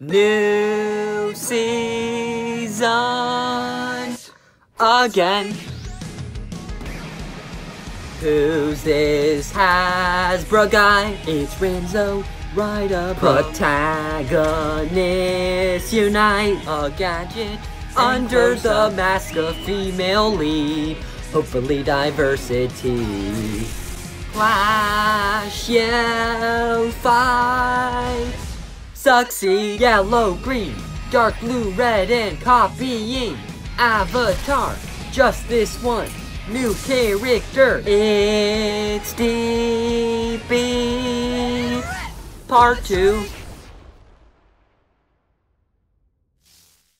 New season again. Who's this Hasbro guy? It's Renzo, right up. Protagonists unite a gadget under the mask of female lead. Hopefully diversity. Flash, yell, fight. Succeed, yellow, green, dark blue, red, and copying. Avatar, just this one. New character. It's DB. Part 2.